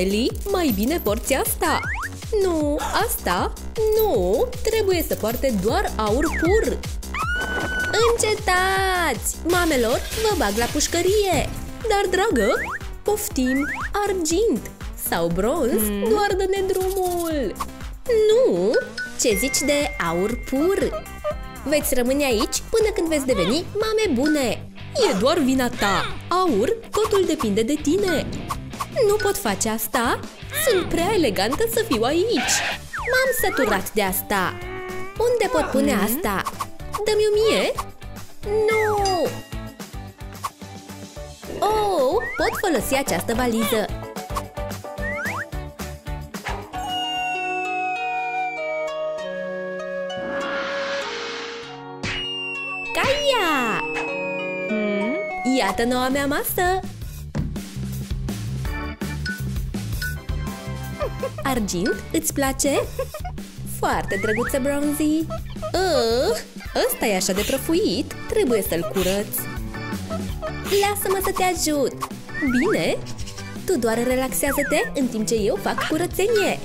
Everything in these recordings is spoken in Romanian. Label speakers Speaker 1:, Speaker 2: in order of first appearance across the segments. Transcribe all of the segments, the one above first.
Speaker 1: Eli, mai bine porți asta! Nu, asta? Nu, trebuie să poarte doar aur pur! Încetați! Mamelor, vă bag la pușcărie! Dar, dragă, poftim argint sau bronz, mm. doar dă-ne drumul! Nu! Ce zici de aur pur? Veți rămâne aici până când veți deveni mame bune! E doar vina ta! Aur, totul depinde de tine! Nu pot face asta! Sunt prea elegantă să fiu aici! M-am săturat de asta! Unde pot pune asta? Dă-mi-o mie? Nu! Oh, pot folosi această valiză! Caia! Hmm? Iată noua mea masă! Argint, îți place? Foarte drăguță, Bronzy! Uh, ăsta e așa de prăfuit, trebuie să-l curăț! Lasă-mă să te ajut! Bine? Tu doar relaxează-te în timp ce eu fac curățenie!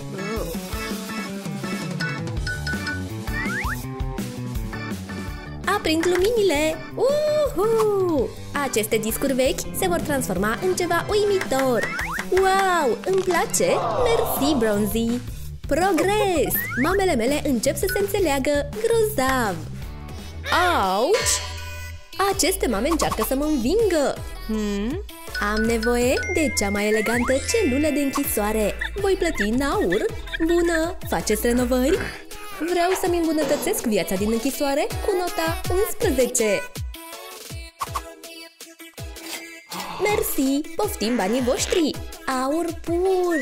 Speaker 1: Aprind luminile! Uhu! Aceste discuri vechi se vor transforma în ceva uimitor! Wow! Îmi place? Mersi, Bronzy! Progres! Mamele mele încep să se înțeleagă grozav! Auci! Aceste mame încearcă să mă învingă! Hmm? Am nevoie de cea mai elegantă celulă de închisoare! Voi plăti în aur? Bună! Faceți renovări? Vreau să-mi îmbunătățesc viața din închisoare cu nota 11! Mersi! Poftim banii voștri! Aur pur!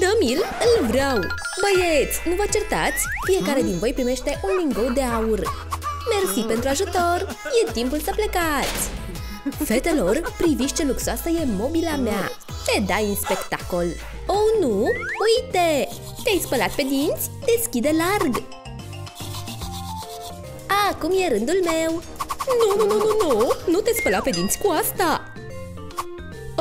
Speaker 1: Dă-mi-l, îl vreau! Băieți, nu vă certați? Fiecare din voi primește un lingou de aur! Mersi pentru ajutor! E timpul să plecați! Fetelor, priviți ce luxoasă e mobila mea! Te dai în spectacol! Oh, nu! Uite! Te-ai spălat pe dinți? Deschide larg! Acum e rândul meu! Nu, nu, nu, nu, nu! Nu te spăla pe dinți cu asta!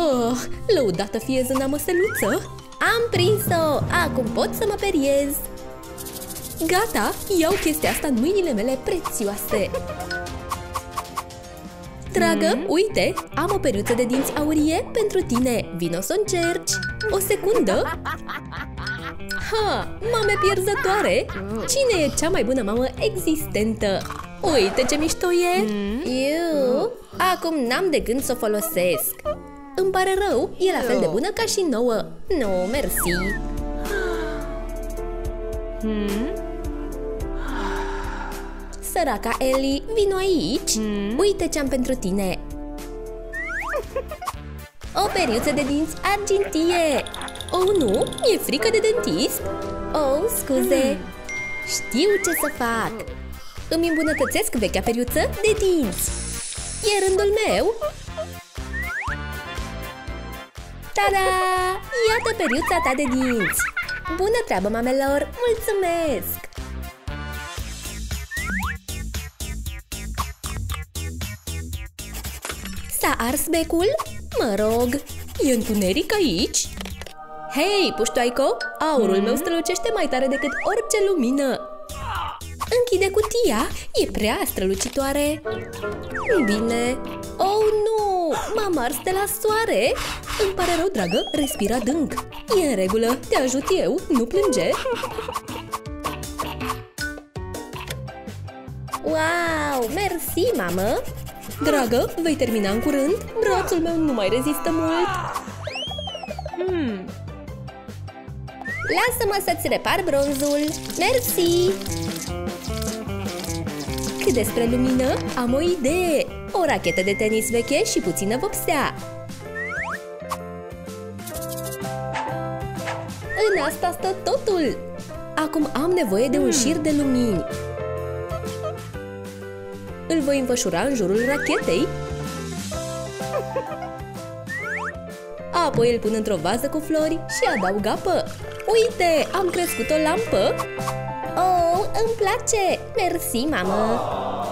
Speaker 1: Oh, lăudată fie zâna măseluță! Am prins-o! Acum pot să mă periez! Gata, iau chestia asta în mâinile mele prețioase! Dragă, mm. uite, am o periuță de dinți aurie pentru tine! Vino să o încerci! O secundă! Ha, mame pierzătoare! Cine e cea mai bună mamă existentă? Uite ce mișto e! Mm. Eu, acum n-am de gând să o folosesc! Îmi pare rău, e la fel de bună ca și nouă. Nu, mersi. Hmm? Săraca Ellie, vino aici. Hmm? Uite ce am pentru tine. O periuță de dinți argintie. Oh, nu? E frică de dentist? Oh, scuze. Hmm. Știu ce să fac. Îmi îmbunătățesc vechea periuță de dinți. E rândul meu? Tada! Iată periuța ta de dinți! Bună treabă, mamelor! Mulțumesc! S-a ars becul? Mă rog, e întuneric aici? Hei, puștoaico, aurul mm? meu strălucește mai tare decât orice lumină! Închide cutia, e prea strălucitoare! Bine, oh nu, m-am ars de la soare! Îmi pare rău, dragă, respira adânc. E în regulă, te ajut eu, nu plânge. Wow, mersi, mamă! Dragă, vei termina în curând? Brațul meu nu mai rezistă mult. Hmm. Lasă-mă să-ți repar bronzul. Mersi! Cât despre lumină, am o idee! O rachetă de tenis veche și puțină vopsea. În asta stă totul! Acum am nevoie de un hmm. șir de lumini. Îl voi înfășura în jurul rachetei. Apoi îl pun într-o vază cu flori și adaug apă. Uite, am crescut o lampă! Oh, îmi place! Mersi, mamă!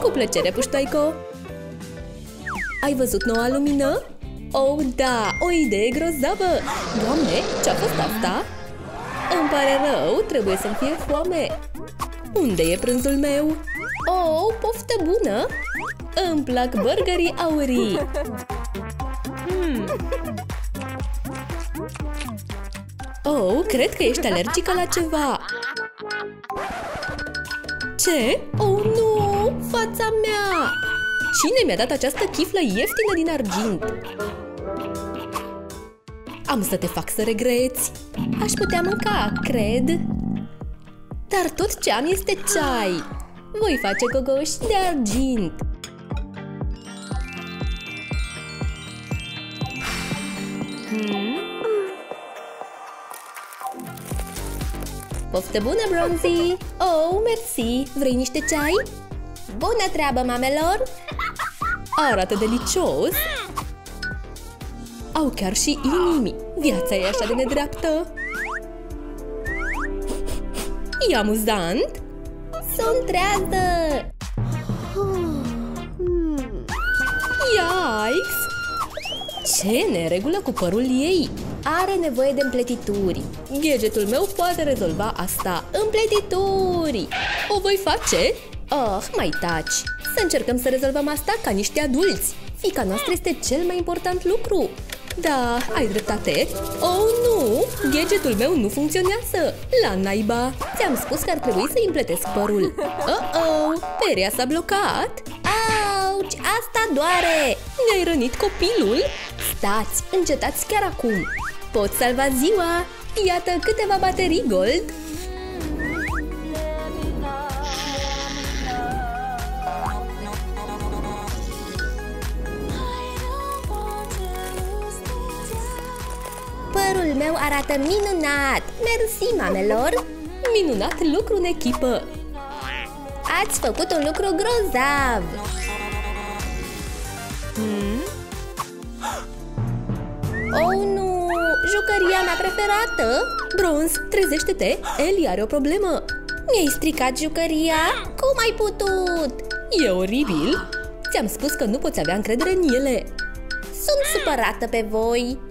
Speaker 1: Cu plăcere, puștoico! Ai văzut noua lumină? Oh, da, o idee grozavă! Doamne, ce-a fost asta? Îmi pare rău, trebuie să-mi fie foame. Unde e prânzul meu? Oh, poftă bună! Îmi plac burgerii aurii! Hmm. Oh, cred că ești alergică la ceva! Ce? Oh, nu! Fața mea! Cine mi-a dat această chiflă ieftină din argint? Am să te fac să regreți! Aș putea mânca, cred! Dar tot ce am este ceai! Voi face gogoși de argint! Hmm? Poftă bună, Bronzy! Oh, mersi! Vrei niște ceai? Bună treabă, mamelor! Arată delicios! Au chiar și inimi! Viața e așa de nedreaptă! E amuzant! Sunt trează! Yikes! Ce neregulă cu părul ei! Are nevoie de împletituri. Gadgetul meu poate rezolva asta. Împletituri! O voi face? Oh, mai taci! Să încercăm să rezolvăm asta ca niște adulți. Fica noastră este cel mai important lucru. Da, ai dreptate. Oh, nu! Gadgetul meu nu funcționează! La naiba! Ți-am spus că ar trebui să împletesc părul. Oh-oh! Perea s-a blocat! Auci! Asta doare! Ne-ai rănit copilul? Stați! Încetați chiar acum! Pot salva ziua! Iată câteva baterii gold! Părul meu arată minunat! Mersi, mamelor! Minunat lucru în echipă! Ați făcut un lucru grozav! Hmm? Oh, nu! Jucăria mea preferată! Bronz, trezește-te! Eli are o problemă! Mi-ai stricat jucăria? Cum ai putut? E oribil! Ți-am spus că nu poți avea încredere în ele! Sunt supărată pe voi!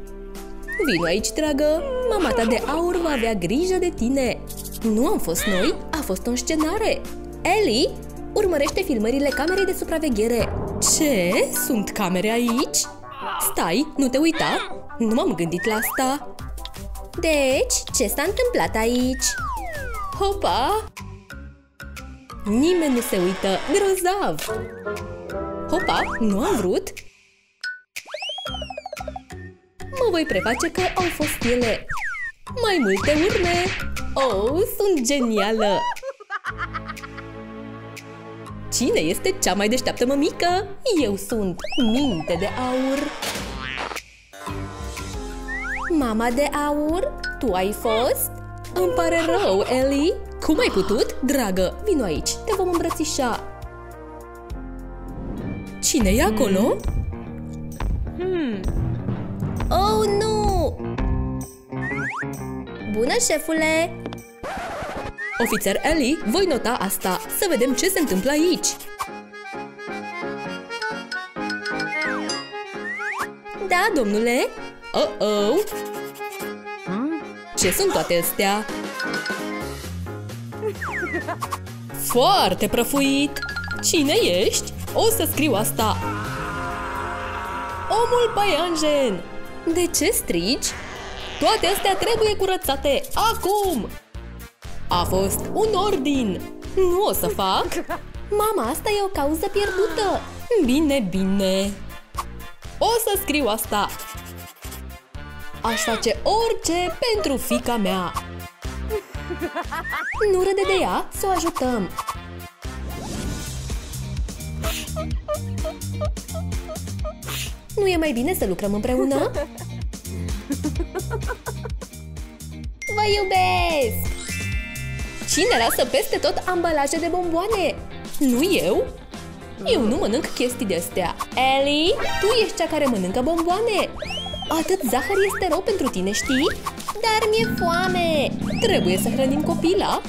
Speaker 1: Vino aici, dragă! Mama ta de aur va avea grijă de tine! Nu am fost noi, a fost o scenare! Ellie, urmărește filmările camerei de supraveghere! Ce? Sunt camere aici? Stai, nu te uita! Nu m-am gândit la asta! Deci, ce s-a întâmplat aici? Hopa! Nimeni nu se uită! Grozav! Hopa, nu am vrut! Mă voi preface că au fost ele! Mai multe urme! Oh, sunt genială! Cine este cea mai deșteaptă mămică? Eu sunt minte de aur! Mama de aur? Tu ai fost? Îmi pare rău, Ellie! Cum ai putut? Dragă, vino aici, te vom îmbrățișa! Cine e acolo? Hmm. Oh, nu! Bună, șefule! Ofițer Ellie, voi nota asta. Să vedem ce se întâmplă aici. Da, domnule. Oh-oh! Ce sunt toate astea? Foarte prăfuit! Cine ești? O să scriu asta! Omul păianjen! De ce strigi? Toate astea trebuie curățate acum! A fost un ordin! Nu o să fac! Mama, asta e o cauză pierdută! Bine, bine! O să scriu asta! Aș face orice pentru fica mea! Nu râde de ea, să o ajutăm! Nu e mai bine să lucrăm împreună? Vă iubesc! Cine lasă peste tot ambalaje de bomboane? Nu eu? Eu nu mănânc chestii de astea. Ellie, tu ești cea care mănâncă bomboane. Atât zahăr este rău pentru tine, știi? Dar mi-e foame! Trebuie să hrănim copila.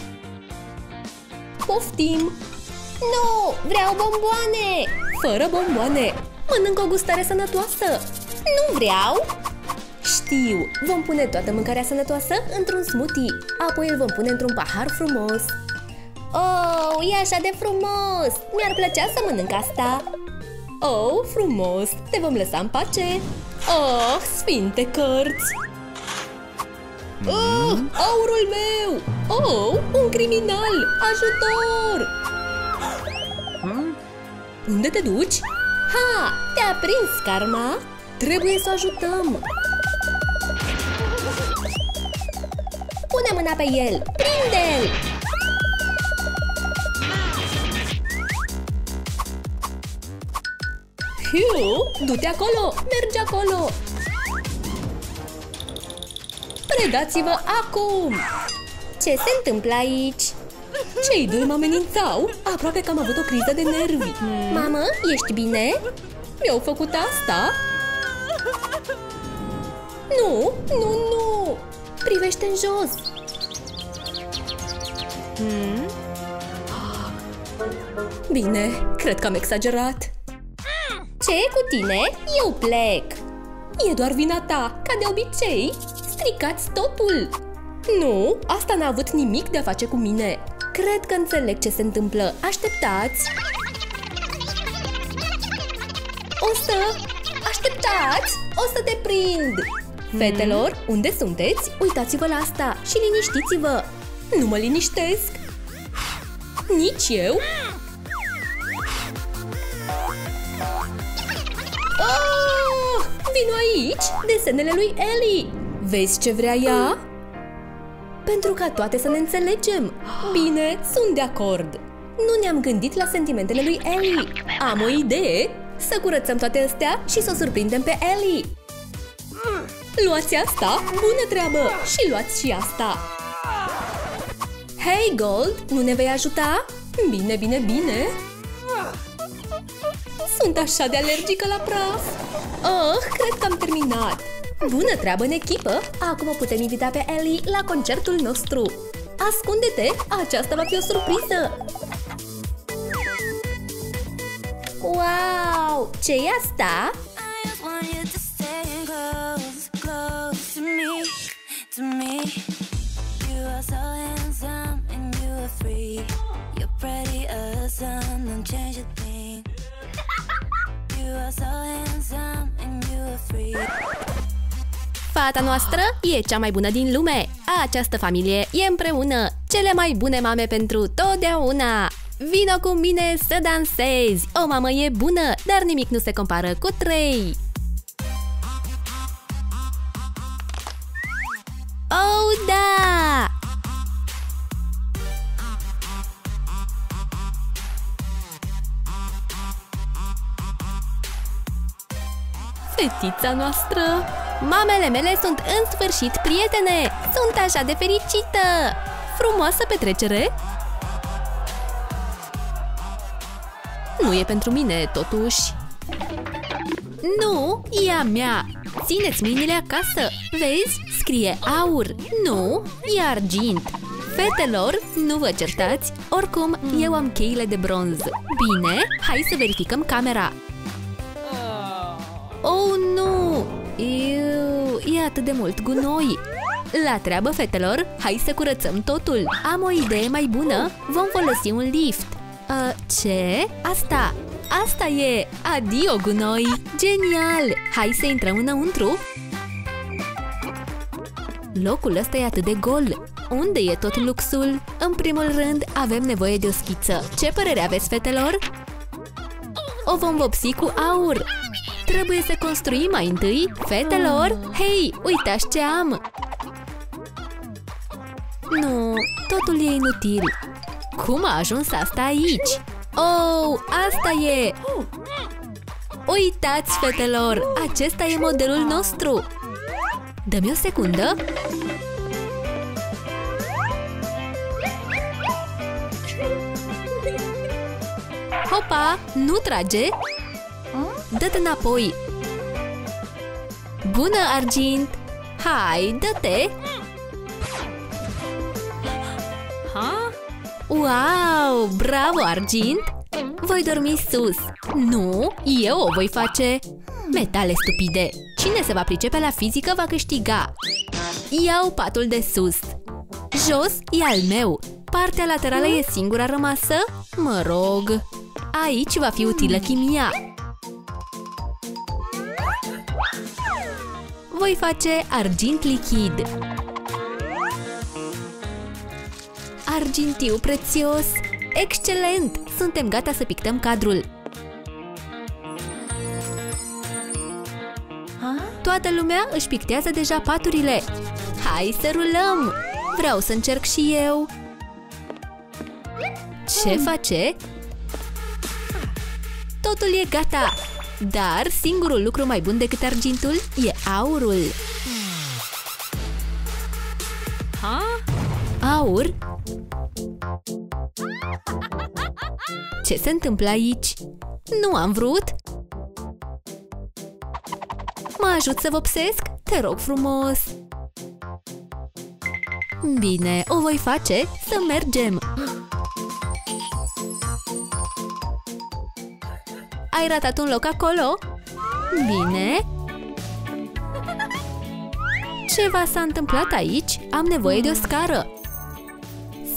Speaker 1: Poftim! Nu! Vreau bomboane! Fără bomboane! Mănânc o gustare sănătoasă! Nu vreau! Știu, vom pune toată mâncarea sănătoasă într-un smoothie, apoi îl vom pune într-un pahar frumos. Oh, e așa de frumos! Mi-ar plăcea să mănânc asta! Oh, frumos! Te vom lăsa în pace! Oh, sfinte cărți! Oh, aurul meu! Oh, un criminal! Ajutor! Unde te duci? Ha! Te-a prins, Karma! Trebuie să ajutăm! Pune mâna pe el! Prinde-l! Hugh, du-te acolo! Mergi acolo! Predați-vă acum! Ce se întâmplă aici? Cei doi mă amenințau! Aproape că am avut o criză de nervi! Mamă, ești bine? Mi-au făcut asta? Nu, nu, nu! Privește în jos! Hmm? Bine, cred că am exagerat. Ce e cu tine? Eu plec! E doar vina ta, ca de obicei. Stricați totul! Nu, asta n-a avut nimic de a face cu mine. Cred că înțeleg ce se întâmplă. Așteptați! O să... Așteptați! O să te prind! Fetelor, unde sunteți? Uitați-vă la asta și liniștiți-vă! Nu mă liniștesc! Nici eu! Oh! Vino aici! Desenele lui Ellie! Vezi ce vrea ea? Pentru ca toate să ne înțelegem! Bine, sunt de acord! Nu ne-am gândit la sentimentele lui Ellie! Am o idee! Să curățăm toate astea și să o surprindem pe Ellie! Luați asta! Bună treabă! Și luați și asta! Hei, Gold! Nu ne vei ajuta? Bine, bine, bine! Sunt așa de alergică la praf! Oh, cred că am terminat! Bună treabă în echipă! Acum o putem invita pe Ellie la concertul nostru! Ascunde-te! Aceasta va fi o surpriză! Wow! ce e asta? to me, to me. You are so handsome and you are free. Fata noastră e cea mai bună din lume. Această familie e împreună. Cele mai bune mame pentru totdeauna. Vino cu mine să dansezi! O mamă e bună, dar nimic nu se compară cu trei! Oh, da! Fetița noastră! Mamele mele sunt în sfârșit prietene! Sunt așa de fericită! Frumoasă petrecere! Nu e pentru mine, totuși. Nu, e a mea! Țineți mâinile acasă! Vezi? Scrie aur! Nu, e argint! Fetelor, nu vă certați! Oricum, eu am cheile de bronz. Bine, hai să verificăm camera. Oh, nu! Iu, e atât de mult gunoi! La treabă, fetelor! Hai să curățăm totul! Am o idee mai bună! Vom folosi un lift! Uh, ce? Asta! Asta e! Adio, gunoi! Genial! Hai să intrăm înăuntru? Locul ăsta e atât de gol! Unde e tot luxul? În primul rând, avem nevoie de o schiță. Ce părere aveți, fetelor? O vom vopsi cu aur! Trebuie să construim mai întâi, fetelor! Hei, uitați ce am! Nu, totul e inutil. Cum a ajuns asta aici? Oh, asta e! Uitați, fetelor! Acesta e modelul nostru! Dă-mi o secundă! Hopa! Nu trage! Dă-te înapoi! Bună, Argint! Hai, dă-te! Ha? Wow! Bravo, Argint! Voi dormi sus! Nu, eu o voi face! Metale stupide! Cine se va pricepe la fizică va câștiga. Iau patul de sus. Jos e al meu. Partea laterală e singura rămasă? Mă rog. Aici va fi utilă chimia. Voi face argint lichid. Argintiu prețios! Excelent! Suntem gata să pictăm cadrul. Toată lumea își pictează deja paturile. Hai să rulăm! Vreau să încerc și eu. Ce face? Totul e gata! Dar singurul lucru mai bun decât argintul e aurul. Ha? Aur? Ce se întâmplă aici? Nu am vrut! Mă ajut să vopsesc? Te rog frumos! Bine, o voi face să mergem! Ai ratat un loc acolo? Bine! Ceva s-a întâmplat aici? Am nevoie de o scară!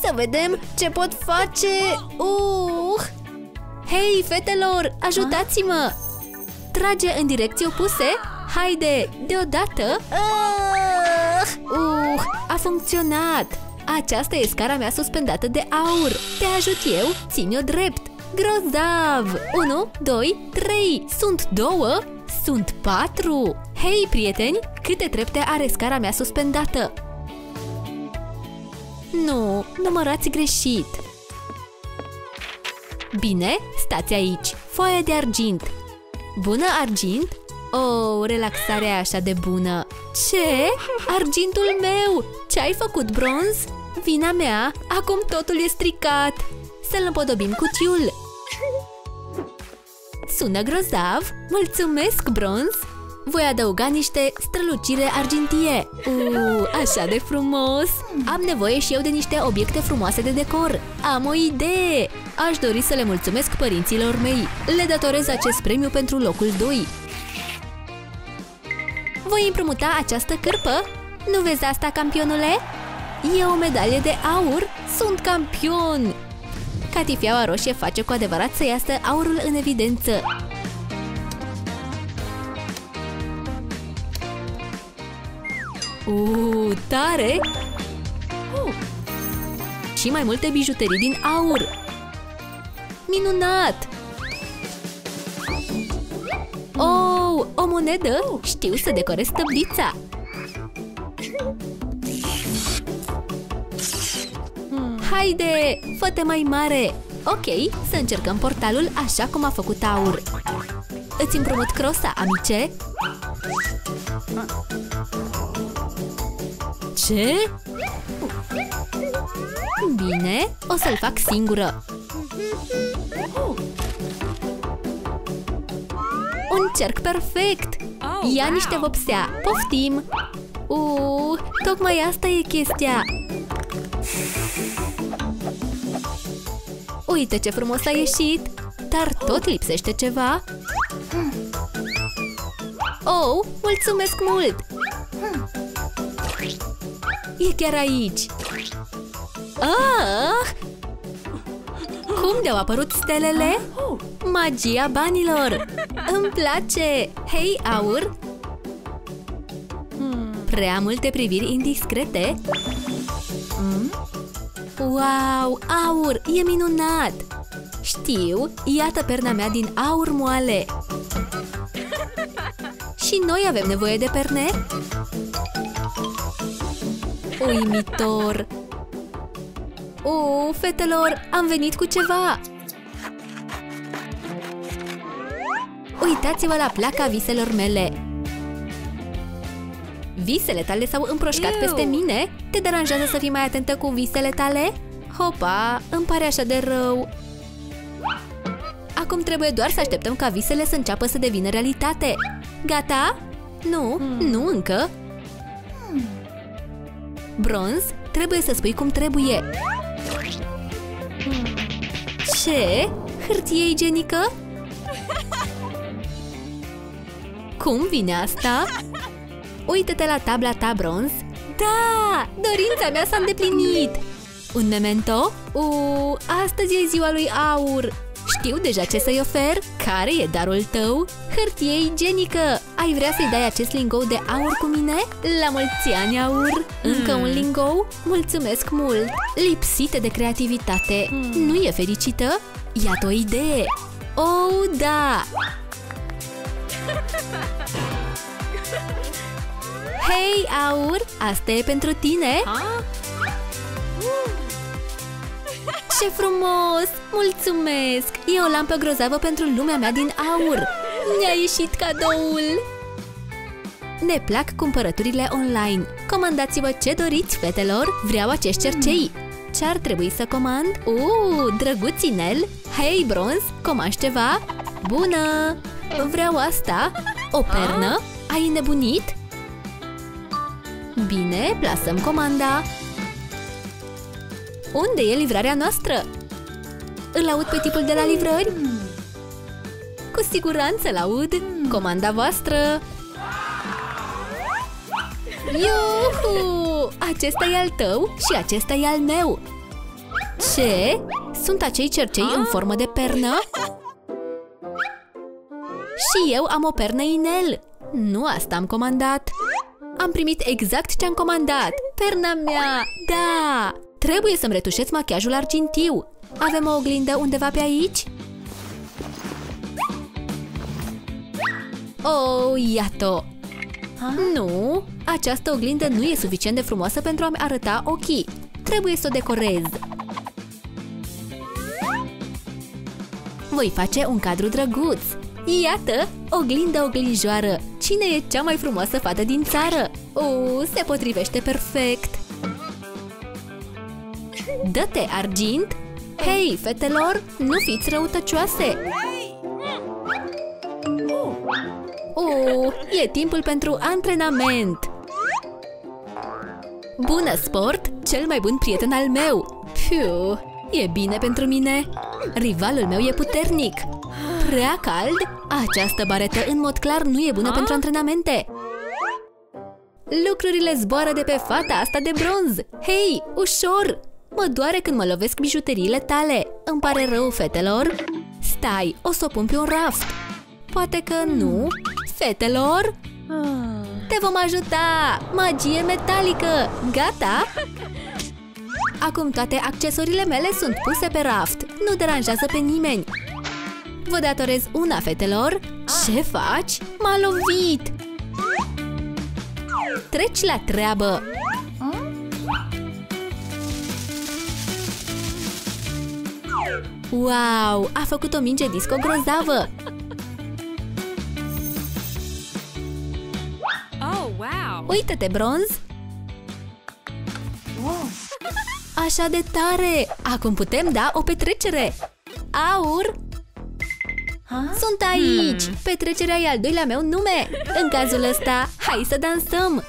Speaker 1: Să vedem ce pot face! Uh! Hei, fetelor, ajutați-mă! Trage în direcții opuse? Haide, deodată! Uh! Uh, a funcționat! Aceasta e scara mea suspendată de aur! Te ajut eu? Ține-o drept! Grozav! 1, 2, 3! Sunt două? Sunt patru! Hei, prieteni! Câte trepte are scara mea suspendată? Nu, numărați greșit! Bine, stați aici! Foaia de argint! Bună, argint! Oh, relaxarea așa de bună! Ce? Argintul meu! Ce ai făcut, bronz? Vina mea! Acum totul e stricat! Să-l împodobim cuțiul! Sună grozav! Mulțumesc, bronz! Voi adăuga niște strălucire argintie. Uuu, așa de frumos! Am nevoie și eu de niște obiecte frumoase de decor. Am o idee! Aș dori să le mulțumesc părinților mei. Le datorez acest premiu pentru locul 2. Voi împrumuta această cârpă? Nu vezi asta, campionule? E o medalie de aur? Sunt campion! Catifeaua roșie face cu adevărat să iasă aurul în evidență. Uuu, tare! Uh. Și mai multe bijuterii din aur! Minunat! Oh, o monedă? Știu să decorez tăblița! Haide, fă mai mare! Ok, să încercăm portalul așa cum a făcut aur. Îți împrumut crosa, amice? Ce? Bine, o să-l fac singură. Un cerc perfect! Ia niște vopsea, poftim! Uuu, tocmai asta e chestia! Uite ce frumos a ieșit! Dar tot lipsește ceva! Oh, mulțumesc mult! E chiar aici! Ah! Cum de-au apărut stelele? Magia banilor! Îmi place! Hei, aur! Prea multe priviri indiscrete? Wow, aur! E minunat! Știu, iată perna mea din aur moale! Și noi avem nevoie de perne? Uimitor! Oh, fetelor, am venit cu ceva! Uitați-vă la placa viselor mele! Visele tale s-au împroșcat Eu. peste mine? Te deranjează să fii mai atentă cu visele tale? Hopa, îmi pare așa de rău! Acum trebuie doar să așteptăm ca visele să înceapă să devină realitate. Gata? Nu, hmm. nu încă. Bronz, trebuie să spui cum trebuie. Ce? Hârtie igienică? Cum vine asta? Uită-te la tabla ta bronz. Da! Dorința mea s-a îndeplinit! Un memento? Uuu, astăzi e ziua lui Aur! Știu deja ce să-i ofer. Care e darul tău? Hârtie igienică! Ai vrea să-i dai acest lingou de aur cu mine? La mulți ani, Aur! Încă un lingou? Mulțumesc mult! Lipsită de creativitate, nu e fericită? Iată o idee! Oh, da! Hei, Aur! Asta e pentru tine? Ce frumos! Mulțumesc! E o lampă grozavă pentru lumea mea din aur! Mi-a ieșit cadoul! Ne plac cumpărăturile online. Comandați-vă ce doriți, fetelor! Vreau acești cercei! Ce ar trebui să comand? Uuu, drăguț inel! Hei, bronz, comanzi ceva? Bună! Vreau asta! O pernă? Ai nebunit? Bine, plasăm comanda! Unde e livrarea noastră? Îl aud pe tipul de la livrări? Cu siguranță îl aud! Comanda voastră! Iuhu! Acesta e al tău și acesta e al meu! Ce? Sunt acei cercei în formă de pernă? Și eu am o pernă inel! Nu asta am comandat! Am primit exact ce am comandat! Perna mea! Da! Trebuie să-mi retușez machiajul argintiu. Avem o oglindă undeva pe aici? Oh, iată! Nu, această oglindă nu e suficient de frumoasă pentru a-mi arăta ochii. Trebuie să o decorez. Voi face un cadru drăguț. Iată, oglindă oglinjoară. Cine e cea mai frumoasă fată din țară? Oh, se potrivește perfect! Dă-te, argint! Hei, fetelor, nu fiți răutăcioase! Oh, e timpul pentru antrenament! Bună, sport! Cel mai bun prieten al meu! Fiu, e bine pentru mine! Rivalul meu e puternic! Prea cald? Această baretă în mod clar nu e bună pentru antrenamente! Lucrurile zboară de pe fata asta de bronz! Hei, ușor! Mă doare când mă lovesc bijuteriile tale. Îmi pare rău, fetelor. Stai, o să o pun pe un raft. Poate că nu. Fetelor? Te vom ajuta! Magie metalică! Gata? Acum toate accesoriile mele sunt puse pe raft. Nu deranjează pe nimeni. Vă datorez una, fetelor. Ce faci? M-a lovit! Treci la treabă! Wow! A făcut o minge disco grozavă!
Speaker 2: Oh, wow!
Speaker 1: Uită-te, bronz! Așa de tare! Acum putem da o petrecere! Aur! Sunt aici! Petrecerea e al doilea meu nume! În cazul ăsta, hai să dansăm!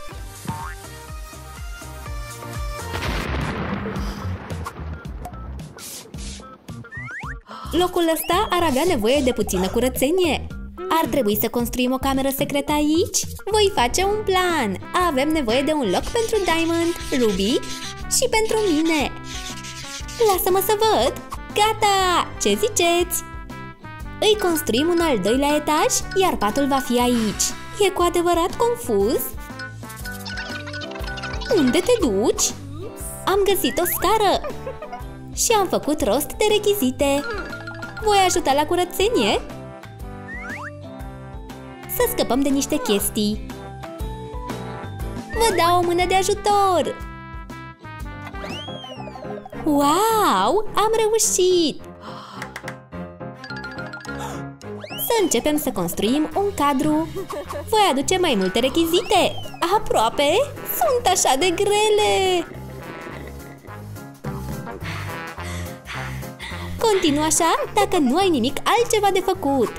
Speaker 1: Locul ăsta ar avea nevoie de puțină curățenie. Ar trebui să construim o cameră secretă aici? Voi face un plan! Avem nevoie de un loc pentru Diamond, Ruby și pentru mine! Lasă-mă să văd! Gata! Ce ziceți? Îi construim un al doilea etaj, iar patul va fi aici. E cu adevărat confuz? Unde te duci? Am găsit o scară și am făcut rost de rechizite. Voi ajuta la curățenie? Să scăpăm de niște chestii. Vă dau o mână de ajutor! Wow! Am reușit! Să începem să construim un cadru. Voi aduce mai multe rechizite. Aproape! Sunt așa de grele! Continuă așa dacă nu ai nimic altceva de făcut.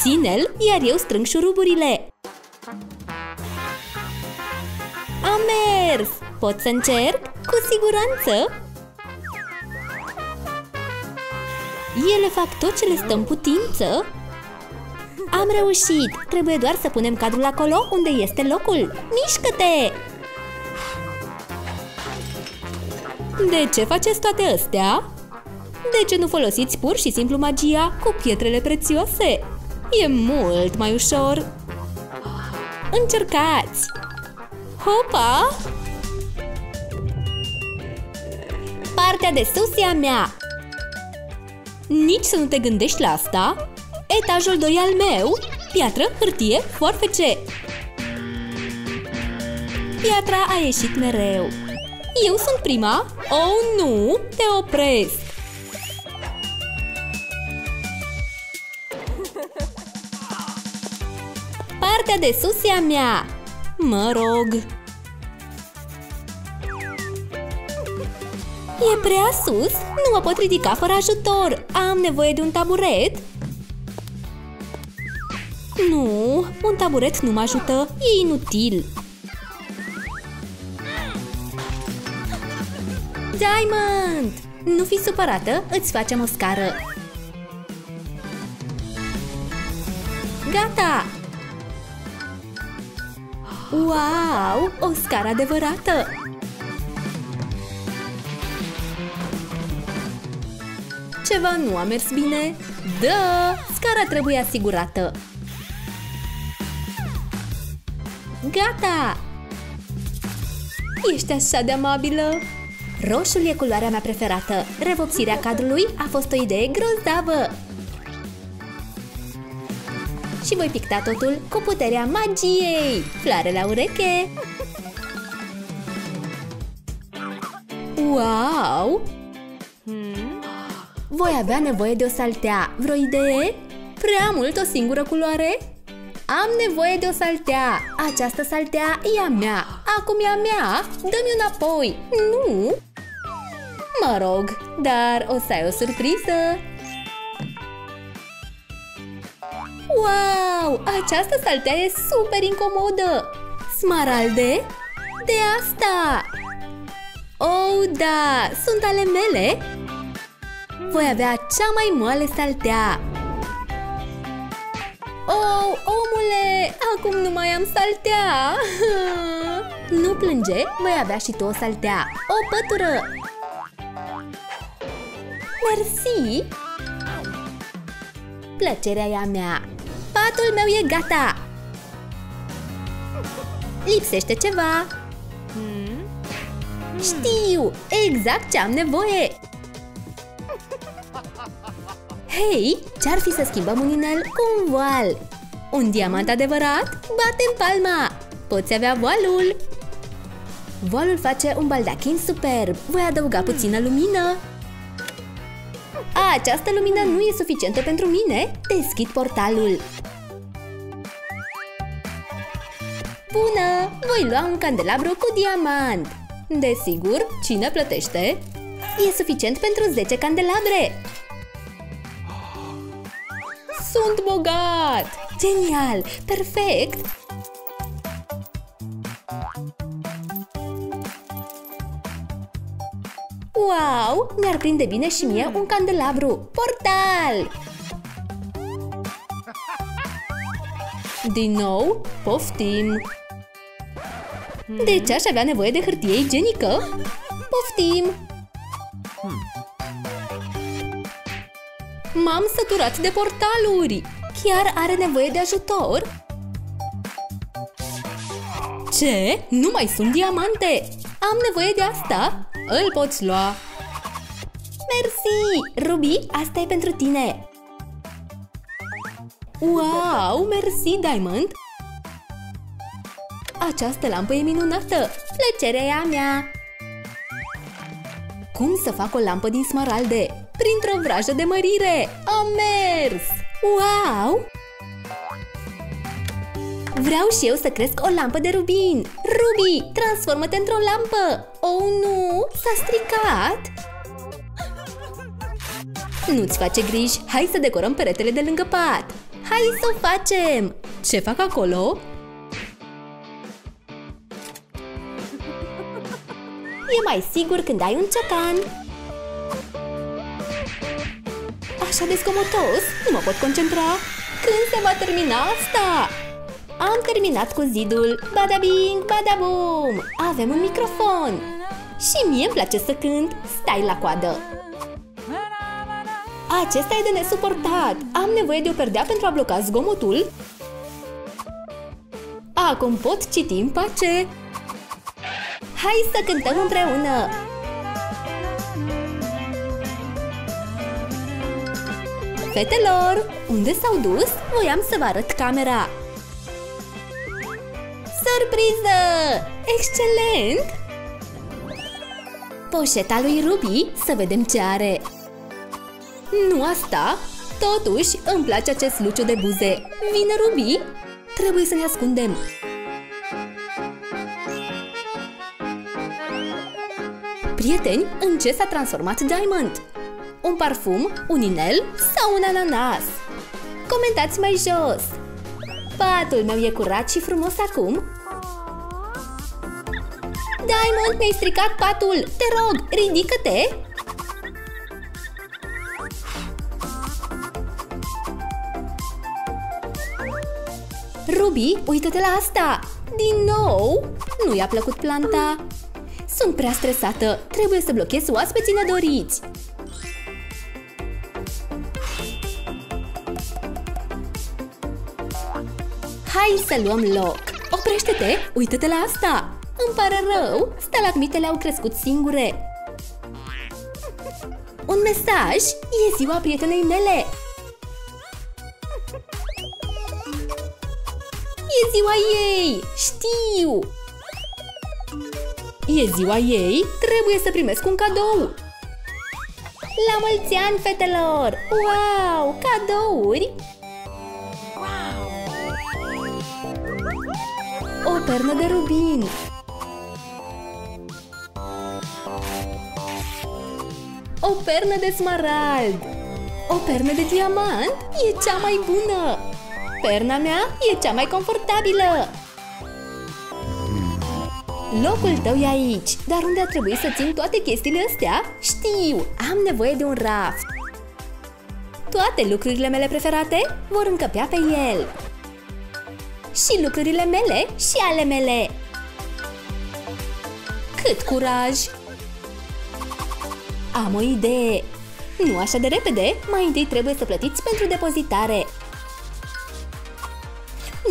Speaker 1: Ține-l, iar eu strâng șuruburile. Am mers! Pot să încerc? Cu siguranță! Ele fac tot ce le stă în putință. Am reușit! Trebuie doar să punem cadrul acolo unde este locul. Mișcă-te! De ce faceți toate astea? De ce nu folosiți pur și simplu magia cu pietrele prețioase? E mult mai ușor! Încercați! Hopa! Partea de sus e a mea! Nici să nu te gândești la asta! Etajul 2 al meu! Piatră, hârtie, foarfece! Piatra a ieșit mereu! Eu sunt prima! Oh, nu! Te opresc! Partea de sus e a mea! Mă rog! E prea sus? Nu mă pot ridica fără ajutor! Am nevoie de un taburet? Nu, un taburet nu mă ajută, e inutil! Diamond! Nu fi supărată, îți facem o scară! Gata! Wow! O scară adevărată! Ceva nu a mers bine? Da! Scara trebuie asigurată! Gata! Ești așa de amabilă! Roșul e culoarea mea preferată. Revopsirea cadrului a fost o idee grozavă! Și voi picta totul cu puterea magiei! Floare la ureche! Wow! Voi avea nevoie de o saltea. Vreo idee? Prea mult o singură culoare? Am nevoie de o saltea. Această saltea e a mea. Acum e a mea. Dă-mi înapoi. Nu? Mă rog, dar o să ai o surpriză. Wow! Această saltea e super incomodă! Smaralde? De asta! Oh, da! Sunt ale mele? Voi avea cea mai moale saltea! Oh, omule! Acum nu mai am saltea! nu plânge, voi avea și tu o saltea! O pătură! Mersi! Plăcerea e a mea! Patul meu e gata! Lipsește ceva! Știu! Exact ce am nevoie! Hei, ce-ar fi să schimbăm un inel cu un voal? Un diamant adevărat? Batem palma! Poți avea voalul! Voalul face un baldachin superb. Voi adăuga puțină lumină. A, această lumină nu e suficientă pentru mine. Deschid portalul. Bună! Voi lua un candelabru cu diamant. Desigur, cine plătește? E suficient pentru 10 candelabre. Sunt bogat! Genial! Perfect! Wow! Mi-ar prinde bine și mie un candelabru! Portal! Din nou, poftim! De ce aș avea nevoie de hârtie igienică? Poftim! M-am săturat de portaluri! Chiar are nevoie de ajutor? Ce? Nu mai sunt diamante! Am nevoie de asta? Îl poți lua! Mersi! Ruby, asta e pentru tine! Wow! Mersi, Diamond! Această lampă e minunată! Plăcerea e a mea! Cum să fac o lampă din smaralde? Printr-o vrajă de mărire! Am mers! Wow! Vreau și eu să cresc o lampă de rubin! Ruby, transformă-te într-o lampă! Oh, nu! S-a stricat! Nu-ți face griji, hai să decorăm peretele de lângă pat! Hai să o facem! Ce fac acolo? E mai sigur când ai un ciocan! Așa de zgomotos, nu mă pot concentra. Când se va termina asta? Am terminat cu zidul. Bada bing, bada boom. Avem un microfon. Și mie îmi place să cânt. Stai la coadă. Acesta e de nesuportat. Am nevoie de o perdea pentru a bloca zgomotul. Acum pot citi în pace. Hai să cântăm împreună! Fetelor, unde s-au dus? Voiam să vă arăt camera! Surpriză! Excelent! Poșeta lui Ruby, să vedem ce are! Nu asta! Totuși, îmi place acest luciu de buze! Vine Ruby? Trebuie să ne ascundem! Prieteni, în ce s-a transformat Diamond? Un parfum, un inel sau un ananas? Comentați mai jos! Patul meu e curat și frumos acum? Diamond, mi-ai stricat patul! Te rog, ridică-te! Ruby, uită-te la asta! Din nou? Nu i-a plăcut planta? Sunt prea stresată! Trebuie să blochez oaspeții nedoriți! Hai să luăm loc! Oprește-te! Uită-te la asta! Îmi pare rău! Stalagmitele au crescut singure! Un mesaj! E ziua prietenei mele! E ziua ei! Știu! E ziua ei? Trebuie să primesc un cadou! La mulți ani, fetelor! Wow! Cadouri! O pernă de rubin! O pernă de smarald! O pernă de diamant e cea mai bună! Perna mea e cea mai confortabilă! Locul tău e aici, dar unde a trebuit să țin toate chestiile astea? Știu, am nevoie de un raft! Toate lucrurile mele preferate vor încăpea pe el! Și lucrurile mele și ale mele! Cât curaj! Am o idee! Nu așa de repede, mai întâi trebuie să plătiți pentru depozitare.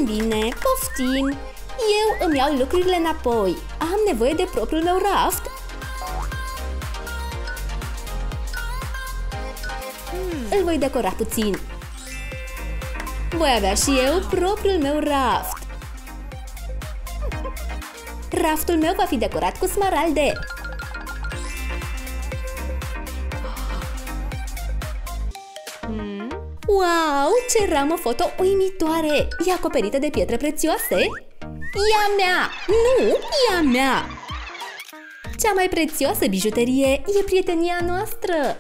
Speaker 1: Bine, poftim! Eu îmi iau lucrurile înapoi. Am nevoie de propriul meu raft. Hmm. Îl voi decora puțin. Voi avea și eu propriul meu raft. Raftul meu va fi decorat cu smaralde. Wow, ce ramă foto uimitoare! E acoperită de pietre prețioase? E a mea! Nu, e a mea! Cea mai prețioasă bijuterie e prietenia noastră!